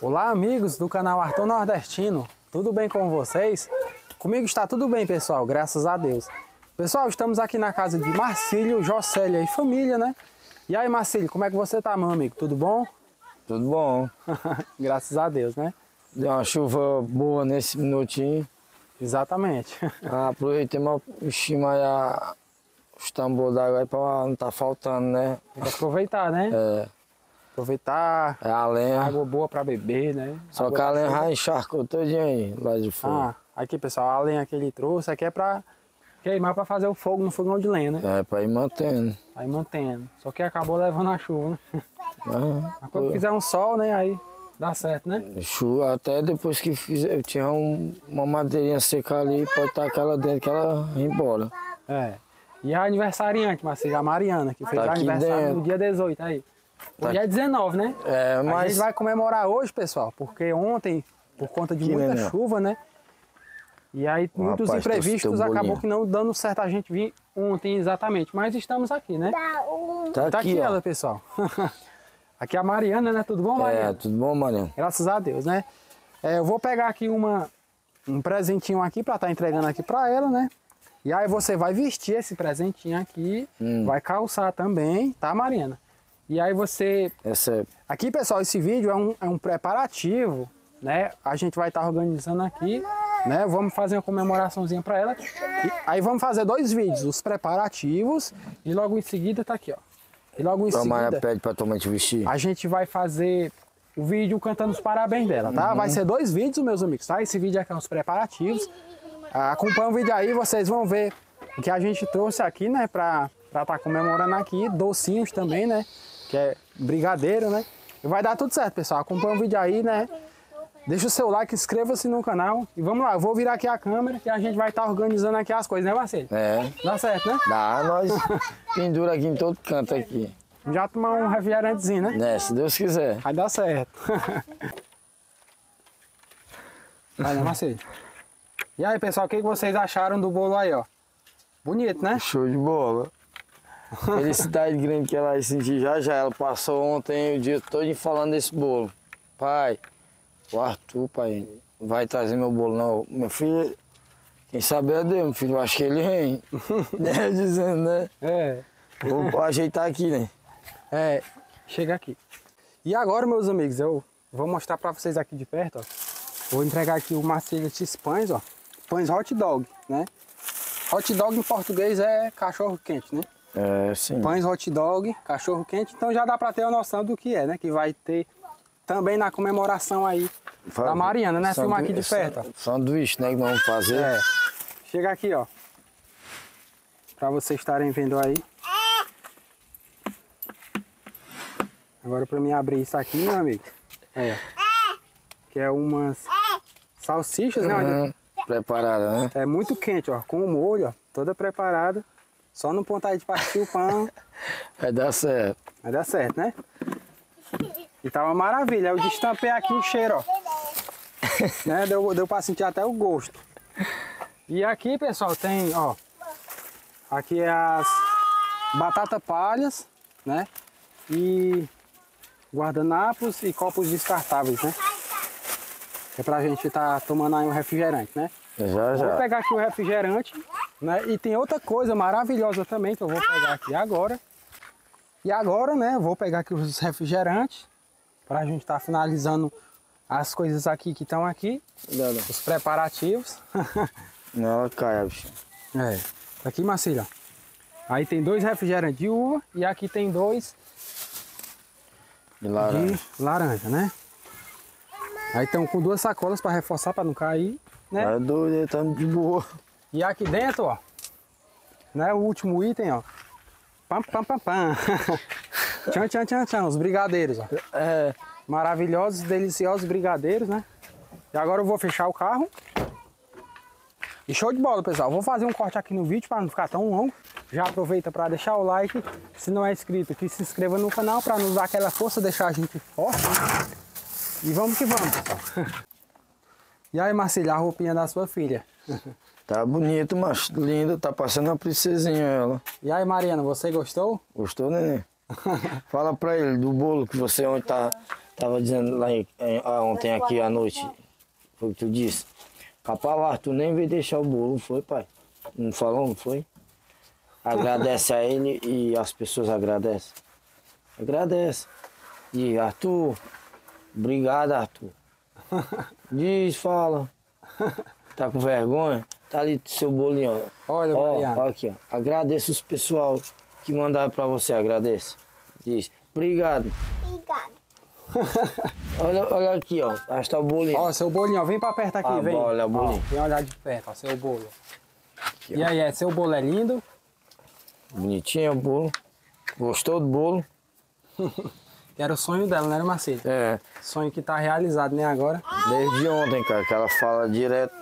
Olá, amigos do canal Arthur Nordestino. Tudo bem com vocês? Comigo está tudo bem, pessoal, graças a Deus. Pessoal, estamos aqui na casa de Marcílio, Jocélia e família, né? E aí, Marcílio, como é que você tá, meu amigo? Tudo bom? Tudo bom. graças a Deus, né? Deu uma chuva boa nesse minutinho. Exatamente. Ah, aproveitei para estimar os tambores d'água aí para não tá faltando, né? Tem que aproveitar, né? É. Aproveitar É a lenha. água boa para beber, né? Só Água que a lenha já encharcou todinho aí, lá de fora. Ah, aqui, pessoal, a lenha que ele trouxe aqui é para queimar para fazer o fogo no fogão de lenha, né? É, para ir mantendo. Aí mantendo. Só que acabou levando a chuva, né? Ah, Mas quando fizer um sol, né? Aí dá certo, né? chuva, até depois que fizer, eu tinha um- uma madeirinha seca ali, pode tacar ela dentro que ela vai embora. É. E a aniversariante, Marcelo, a Mariana, que fez Tá aniversário dentro. no dia 18 aí. Tá Hoje é 19, né? É, A mas gente vai comemorar hoje, pessoal, porque ontem, por conta de Que muita chuva, né? E aí muitos rapaz, imprevistos acabou que não dando certo a gente vir ontem exatamente. Mas estamos aqui, né? tá Tá aqui, aqui ó. ela, pessoal. aqui é a Mariana, né? Tudo bom, É, Mariana? tudo bom, Mariano? Graças a Deus, né? É, eu vou pegar aqui uma, um presentinho aqui para estar entregando aqui para ela, né? E aí você vai vestir esse presentinho aqui, Hum. vai calçar também, tá, Mariana? E aí você... Essa é Aqui, pessoal, esse vídeo é um, é um preparativo, né? A gente vai estar organizando aqui, né? Vamos fazer uma comemoraçãozinha para ela. E aí vamos fazer dois vídeos, os preparativos e logo em seguida tá aqui, ó. E logo em a Maria seguida pede pra tua mãe te vestir. a gente vai fazer o vídeo cantando os parabéns dela, tá? Vai ser dois vídeos, meus amigos, tá? Esse vídeo aqui é os preparativos. Acompanha o vídeo aí, vocês vão ver o que a gente trouxe aqui, né? Pra estar tá comemorando aqui. Docinhos também, né? Que é brigadeiro, né? E vai dar tudo certo, pessoal. Acompanha o vídeo aí, né? Deixa o seu like, inscreva-se no canal. E vamos lá, eu vou virar aqui a câmera que a gente vai estar organizando aqui as coisas, né, Marcelo? É, Dá certo, né? dá, nós pendura aqui em todo canto aqui. Já tomar um refrigerantezinho, né? Né, se Deus quiser. Vai dar certo. Vai, né, Marcelo? E aí, pessoal, o que que vocês acharam do bolo aí, ó? Bonito, né? Show de bola. Felicidade grande que ela vai sentir já já. Ela passou ontem o dia todo falando desse bolo. Pai, o Arthur, pai, vai trazer meu bolo não. Meu filho, quem sabe é Deus, meu filho. Eu acho que ele vem. né, dizendo, né? É. Vou ajeitar aqui, né? É, chega aqui. E agora, meus amigos, eu vou mostrar pra vocês aqui de perto, ó. Vou entregar aqui o Marcelo esses pães, ó. Pães hot dog, né? Hot dog em português é cachorro quente, né? É, sim. Pães hot dog, cachorro quente, então já dá pra ter a noção do que é, né? Que vai ter também na comemoração aí da Mariana, né? Filmar aqui de perto. Sanduíche, né? Que vamos fazer. É. Chega aqui, ó. Pra vocês estarem vendo aí. Agora pra mim abrir isso aqui, meu amigo. É. Que é umas salsichas, né? Uhum. Preparada, né? É muito quente, ó. Com o molho, ó. Toda preparada. Só no ponto aí de partir o pão. Vai dar certo. Vai dar certo, né? E tá uma maravilha. Eu destampei aqui o cheiro, ó. né? Deu, deu pra sentir até o gosto. E aqui, pessoal, tem, ó. Aqui é as batata palhas, né? E guardanapos e copos descartáveis, né? É pra gente tá tomando aí um refrigerante, né? Já, Vou já. pegar aqui o refrigerante, né? E tem outra coisa maravilhosa também que eu vou pegar aqui agora. E agora, né, vou pegar aqui os refrigerantes para a gente estar finalizando as coisas aqui que estão aqui, Cuidado. os preparativos. Não, cai, bicho. é. Tá Aqui, Marcílio, ó. Aí tem dois refrigerantes de uva e aqui tem dois De laranja. de laranja, né? Aí estão com duas sacolas para reforçar para não cair, né? É doido, estamos de boa. E aqui dentro, ó, né, o último item, ó. Pam, pam, pam, pam. tchan, tchan, tchan, tchan, os brigadeiros, ó. É, Maravilhosos, deliciosos brigadeiros, né? E agora eu vou fechar o carro. E show de bola, pessoal. Vou fazer um corte aqui no vídeo para não ficar tão longo. Já aproveita para deixar o like. Se não é inscrito, que se inscreva no canal para nos dar aquela força, deixar a gente forte. né? E vamos que vamos, pessoal. E aí, Marcília, a roupinha da sua filha. tá bonito, mas linda. Tá passando uma princesinha ela. E aí, Mariana, você gostou? Gostou, neném? Fala pra ele do bolo que você ontem tá tava dizendo lá em- em- ah, ontem aqui à noite, foi o que tu disse. Capaz, Arthur nem veio deixar o bolo, não foi, pai? Não falou, não foi? Agradece a ele e as pessoas agradecem. Agradece. E Arthur, obrigado, Arthur. Diz, fala. Tá com vergonha? Tá ali seu bolinho, ó. Olha, Ó, Mariana. ó aqui, ó. Agradeça os pessoal que mandaram pra você, agradeça. Diz, obrigado. Obrigado. Olha, olha aqui, ó. Acho que tá o bolinho. Ó, seu bolinho, ó, vem pra perto aqui, Ah, vem. olha, Ó, bolinho. vem olhar de perto, ó, seu bolo. E aí, é, seu bolo é lindo? Bonitinho o bolo. Gostou do bolo? Era o sonho dela, né, Marcelo? É. Sonho que tá realizado, né, agora? Desde ontem, cara, que ela fala direto.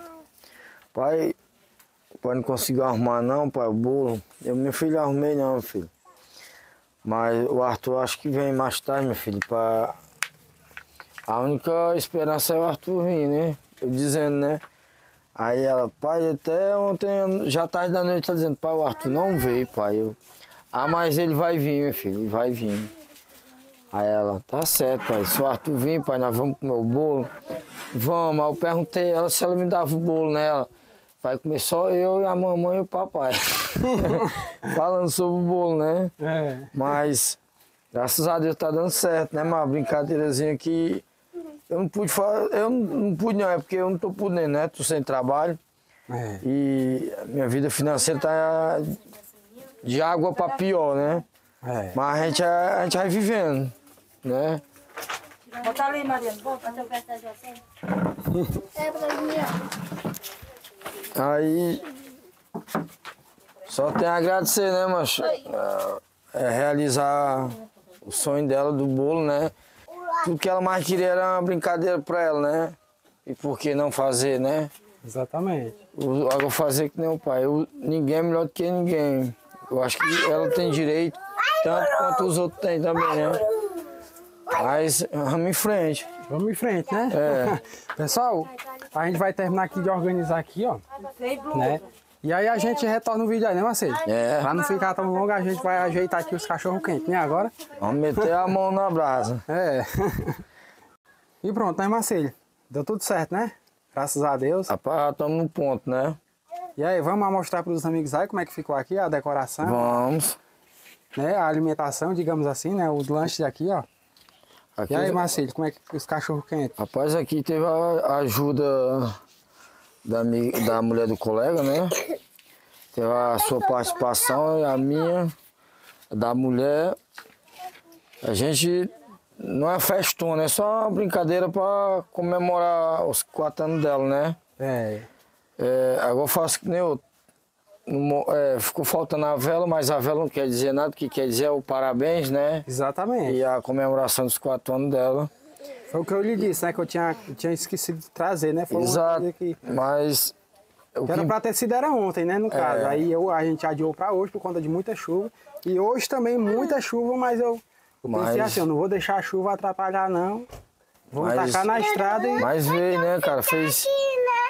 Pai, pai não conseguiu arrumar não, pai, o bolo. Eu, meu filho, arrumei não, meu filho. Mas o Arthur acho que vem mais tarde, meu filho, pra... A única esperança é o Arthur vir, né? Eu dizendo, né? Aí ela, pai, até ontem, já tarde da noite, tá dizendo, pai, o Arthur não veio, pai. Eu, ah, mas ele vai vir, meu filho, ele vai vir. Aí ela, tá certo, pai. Se o Arthur vir, pai, nós vamos comer o bolo. Vamos. Aí eu perguntei ela se ela me dava o bolo nela. Vai comer só eu, e a mamãe e o papai. Falando sobre o bolo, né? É. Mas, graças a Deus tá dando certo, né? Uma brincadeirazinha que eu não pude fazer. Eu não, não pude, não, é porque eu não tô podendo, né? Tô sem trabalho. É. E minha vida financeira tá de água pra pior, né? É. Mas a gente, a gente vai vivendo, né? Bota ali, Mariana. Bota. É pra mim, ó. Aí só tem a agradecer, né, macho? É, é realizar o sonho dela do bolo, né? Tudo que ela mais queria era uma brincadeira pra ela, né? E por que não fazer, né? Exatamente. O- Agora fazer que nem o pai. Eu- ninguém é melhor do que ninguém. Eu acho que ela tem direito, tanto quanto os outros têm também, né? Mas vamos em frente. Vamos em frente, né? É. Pessoal, a gente vai terminar aqui de organizar aqui, ó. Né? E aí a gente retorna o vídeo aí, né, Marcelo? É. Pra não ficar tão longo, a gente vai ajeitar aqui os cachorros quentes, né, agora? Vamos meter a mão na brasa. É. E pronto, né, Marcelo? Deu tudo certo, né? Graças a Deus. Rapaz, estamos no ponto, né? E aí, vamos mostrar para os amigos aí como é que ficou aqui a decoração, Vamos. Né? A alimentação, digamos assim, né? Os lanches aqui, ó. Aqui, E aí, Marcelo, como é que os cachorros quentes? Rapaz, aqui teve a ajuda da, da mulher do colega, né? Teve a sua participação e a minha, da mulher. A gente não é festona, é só uma brincadeira para comemorar os quatro anos dela, né? É. É, agora eu faço que nem eu. No é, ficou faltando a vela, mas a vela não quer dizer nada, o que quer dizer é o parabéns, né? Exatamente. E a comemoração dos quatro anos dela. Foi o que eu lhe disse, né? Que eu tinha, tinha esquecido de trazer, né? Foi Exato. que, Mas. Que era pra ter sido era ontem, né? No caso. É. Aí eu, a gente adiou pra hoje por conta de muita chuva. E hoje também muita chuva, mas eu, eu pensei Mas- assim, eu não vou deixar a chuva atrapalhar, não. Vamos Mas- tacar na estrada e. Mas veio, né, cara? Fez,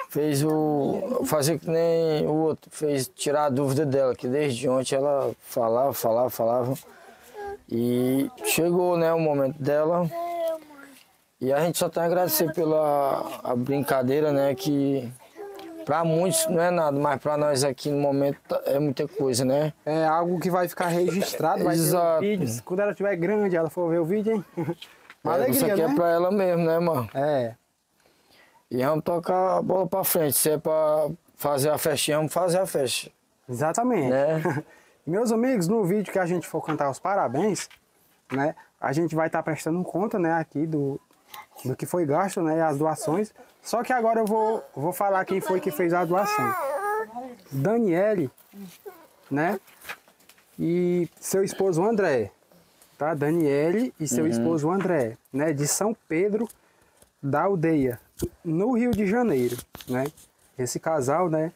fez o. Fazer que nem o outro. Fez tirar a dúvida dela, que desde ontem ela falava, falava, falava. E chegou, né, o momento dela. E a gente só tem a agradecer pela a brincadeira, né? Que pra muitos não é nada, mas pra nós aqui no momento tá- é muita coisa, né? É algo que vai ficar registrado, vai Exato. vídeos. Quando ela estiver grande, ela for ver o vídeo, hein? Uma É, Isso alegria, aqui né? é pra ela mesmo, né, mano? É. E vamos tocar a bola pra frente. Se é pra fazer a festinha, vamos fazer a festa. Exatamente. Né? Meus amigos, no vídeo que a gente for cantar os parabéns, né? A gente vai estar prestando conta, né, aqui do, do que foi gasto, né, as doações. Só que agora eu vou, vou falar quem foi que fez a doação. Daniele, né? E seu esposo André, tá? Daniele e seu esposo André, né, de São Pedro da Aldeia, no Rio de Janeiro, né? Esse casal, né,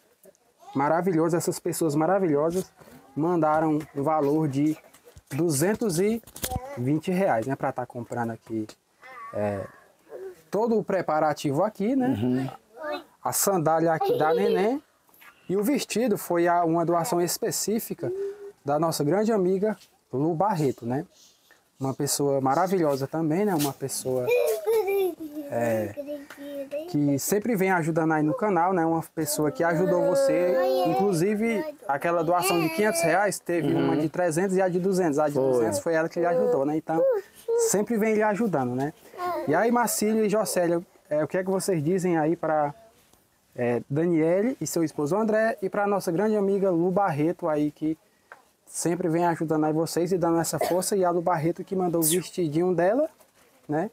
maravilhoso, essas pessoas maravilhosas mandaram o valor de 220 reais, né, para estar comprando aqui é, todo o preparativo aqui, né? A sandália aqui da neném e o vestido foi a- uma doação específica da nossa grande amiga Lu Barreto, né? uma pessoa maravilhosa também, né? Uma pessoa é, que sempre vem ajudando aí no canal, né? Uma pessoa que ajudou você, inclusive aquela doação de 500 reais, teve uma de 300 e a de 200. A de 200 foi ela que lhe ajudou, né? Então, sempre vem lhe ajudando, né? E aí, Marcílio e Jocélia, é, o que é que vocês dizem aí para é, Daniele e seu esposo André e para nossa grande amiga Lu Barreto aí que sempre vem ajudando aí vocês e dando essa força e a Lu Barreto que mandou o vestidinho dela, né?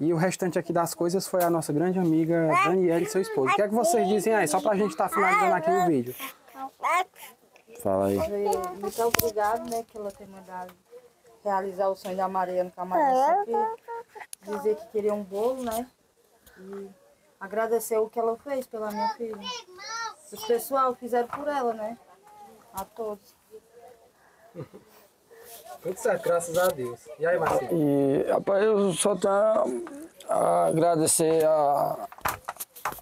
E o restante aqui das coisas foi a nossa grande amiga Daniele e seu esposo. O que é que vocês dizem aí? Só pra gente estar tá finalizando aqui o vídeo. Fala aí. Muito obrigado, né, que ela ter mandado realizar o sonho da Maria sempre dizer que queria um bolo, né? E agradecer o que ela fez pela minha filha. Os pessoal fizeram por ela, né? A todos. Tudo certo, graças a Deus. E aí, Marcelo? E, rapaz, eu só tenho a agradecer a,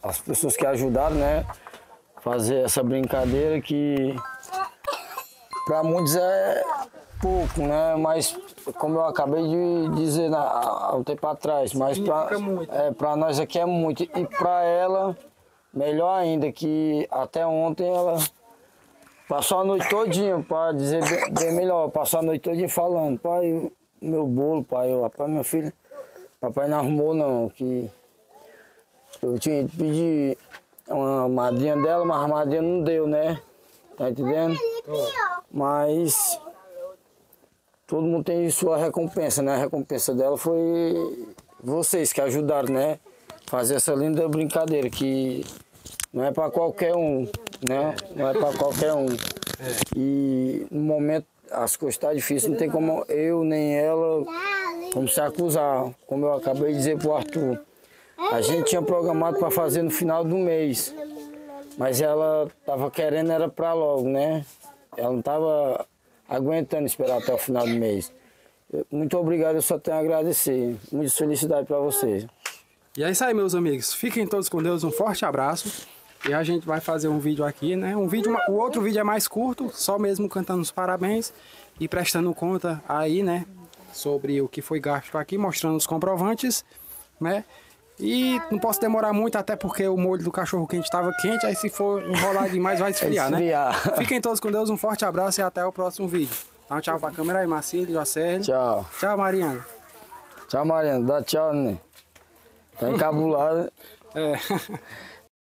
as pessoas que ajudaram, né? Fazer essa brincadeira que para muitos é pouco, né? Mas como eu acabei de dizer há um tempo atrás, mas para é, nós aqui é muito. E para ela, melhor ainda, que até ontem ela Passou a noite todinha, para dizer bem, bem, melhor, passou a noite todinha falando, pai, meu bolo, pai, eu, pai, meu filho, papai não arrumou não, que eu tinha que pedir uma madrinha dela, mas a madrinha não deu, né? Tá entendendo? Mas todo mundo tem sua recompensa, né? A recompensa dela foi vocês que ajudaram, né? Fazer essa linda brincadeira que não é para qualquer um, né? Não é para qualquer um. E no momento as coisas estão tá difíceis, não tem como eu nem ela como se acusar, como eu acabei de dizer pro Arthur. A gente tinha programado para fazer no final do mês, mas ela estava querendo era para logo, né? Ela não estava aguentando esperar até o final do mês. Muito obrigado, eu só tenho a agradecer. Muita felicidade para vocês. E é isso aí, meus amigos. Fiquem todos com Deus. Um forte abraço. E a gente vai fazer um vídeo aqui, né? Um vídeo, o outro vídeo é mais curto, só mesmo cantando os parabéns e prestando conta aí, né? Sobre o que foi gasto aqui, mostrando os comprovantes, né? E não posso demorar muito, até porque o molho do cachorro quente estava quente, aí se for enrolar demais vai esfriar, né? Fiquem todos com Deus, um forte abraço e até o próximo vídeo. Um tchau pra câmera aí, Marcelo, Jocélio. Tchau. Tchau, Mariana. Tchau, Mariana. Dá tchau, né? Tá encabulado. é.